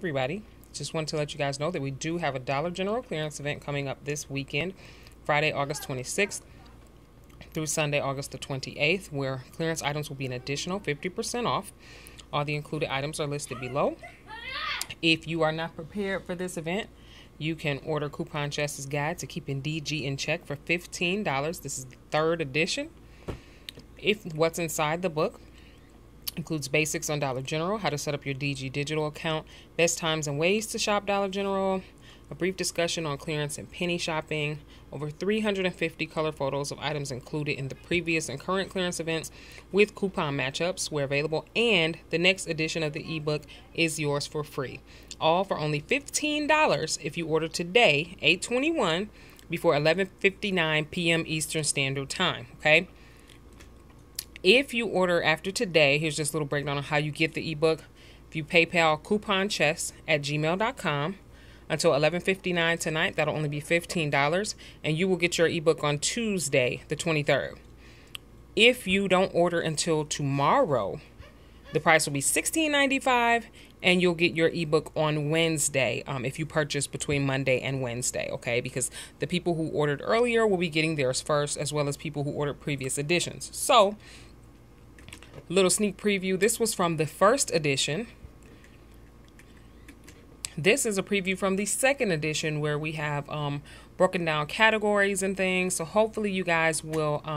everybody. Just wanted to let you guys know that we do have a Dollar General clearance event coming up this weekend, Friday, August 26th through Sunday, August the 28th, where clearance items will be an additional 50% off. All the included items are listed below. If you are not prepared for this event, you can order Coupon Chest's Guide to Keeping DG in Check for $15. This is the third edition. If what's inside the book includes basics on Dollar General, how to set up your DG digital account, best times and ways to shop Dollar General, a brief discussion on clearance and penny shopping, over 350 color photos of items included in the previous and current clearance events with coupon matchups where available, and the next edition of the ebook is yours for free. All for only $15 if you order today, 821 before 11:59 p.m. Eastern Standard Time, okay? If you order after today, here's just a little breakdown on how you get the ebook. If you PayPal couponchess at gmail.com until 11:59 tonight, that'll only be $15 and you will get your ebook on Tuesday, the 23rd. If you don't order until tomorrow, the price will be $16.95 and you'll get your ebook on Wednesday um, if you purchase between Monday and Wednesday, okay? Because the people who ordered earlier will be getting theirs first, as well as people who ordered previous editions. So, little sneak preview. This was from the first edition. This is a preview from the second edition where we have um, broken down categories and things. So hopefully you guys will um,